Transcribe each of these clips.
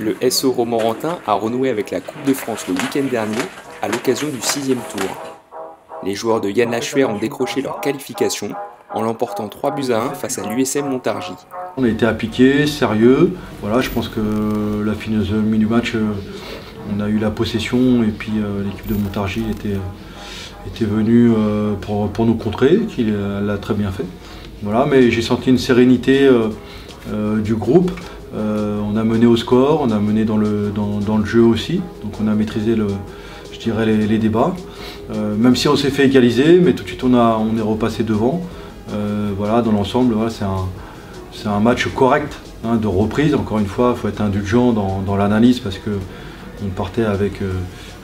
Le SO Romorantin a renoué avec la Coupe de France le week-end dernier à l'occasion du sixième tour. Les joueurs de Yann Lachuer ont décroché leur qualification en l'emportant 3 buts à 1 face à l'USM Montargis. On a été appliqué, sérieux. Voilà, je pense que la philosophie du match, euh, on a eu la possession et puis euh, l'équipe de Montargis était, venue euh, pour, pour nous contrer, qu'il l'a très bien fait. Voilà, mais j'ai senti une sérénité du groupe. On a mené au score, on a mené dans le, jeu aussi, donc on a maîtrisé les, débats. même si on s'est fait égaliser, mais tout de suite on, on est repassé devant. voilà, dans l'ensemble, c'est un, match correct hein, de reprise. Encore une fois, il faut être indulgent dans, l'analyse parce qu'on partait avec, euh,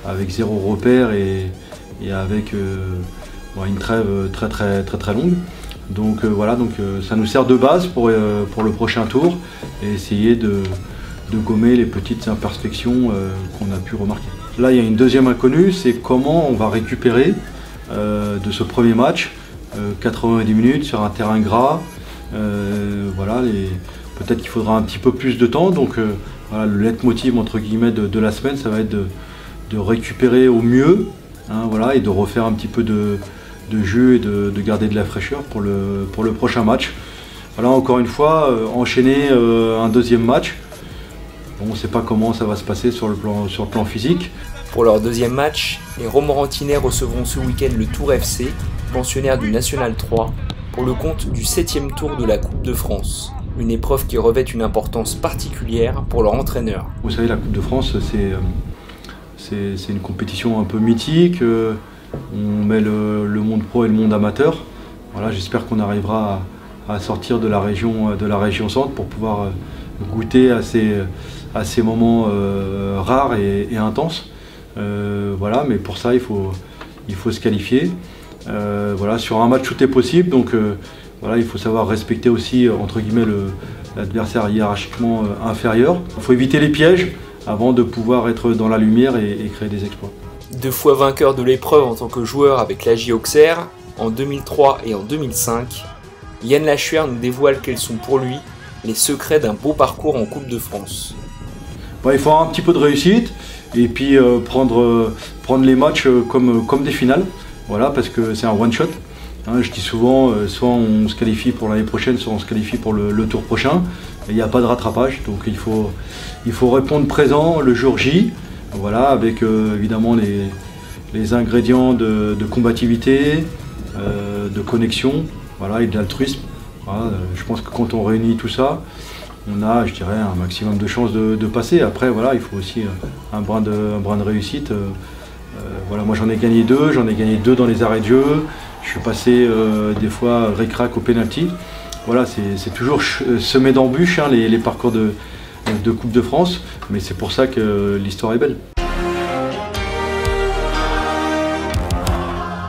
avec zéro repère et, avec euh, une trêve très longue. Donc euh, voilà, donc, ça nous sert de base pour, pour le prochain tour et essayer de, gommer les petites imperfections qu'on a pu remarquer. Là, il y a une deuxième inconnue, c'est comment on va récupérer de ce premier match 90 minutes sur un terrain gras, euh, voilà, peut-être qu'il faudra un petit peu plus de temps. Donc euh, voilà, le leitmotiv entre guillemets de, la semaine, ça va être de, récupérer au mieux hein, voilà, et de refaire un petit peu de, jeu et de, garder de la fraîcheur pour le, pour le prochain match. Voilà, encore une fois, euh, enchaîner un deuxième match. on ne sait pas comment ça va se passer sur le plan, sur le plan physique. Pour leur deuxième match, les Romorantinais recevront ce week-end le Tour FC, pensionnaire du National 3, pour le compte du 7 tour de la Coupe de France. Une épreuve qui revêt une importance particulière pour leur entraîneur. Vous savez, la Coupe de France, c'est, euh, c'est, une compétition un peu mythique. Euh, on met le, monde pro et le monde amateur. Voilà, j'espère qu'on arrivera à, sortir de la région, de la région centre pour pouvoir euh, goûter à ces, moments rares et, intenses. voilà, mais pour ça, il faut, se qualifier. Euh, voilà, sur un match, tout est possible. Donc euh, voilà, il faut savoir respecter aussi, euh, entre guillemets, l'adversaire hiérarchiquement inférieur. Il faut éviter les pièges avant de pouvoir être dans la lumière et, créer des exploits. Deux fois vainqueur de l'épreuve en tant que joueur avec l'AJ Auxerre, en 2003 et en 2005, Yann Lachuer nous dévoile quels sont pour lui les secrets d'un beau parcours en Coupe de France. il faut avoir un petit peu de réussite et puis prendre, prendre les matchs comme, comme des finales. Voilà, parce que c'est un one-shot. Hein, je dis souvent, euh, soit on se qualifie pour l'année prochaine, soit on se qualifie pour le, tour prochain. Il n'y a pas de rattrapage, donc il faut, il faut répondre présent le jour J, voilà, avec euh, évidemment les, ingrédients de, combativité, euh, de connexion voilà, et d'altruisme. je pense que quand on réunit tout ça, on a, je dirais, un maximum de chances de, passer. Après, voilà, il faut aussi un brin de, un brin de réussite. Euh, voilà, moi j'en ai gagné deux, j'en ai gagné deux dans les arrêts de jeu. Je suis passé euh, des fois récrac au penalty. Voilà, c'est toujours euh, semé d'embûches hein, les, parcours de, de Coupe de France, mais c'est pour ça que l'histoire est belle.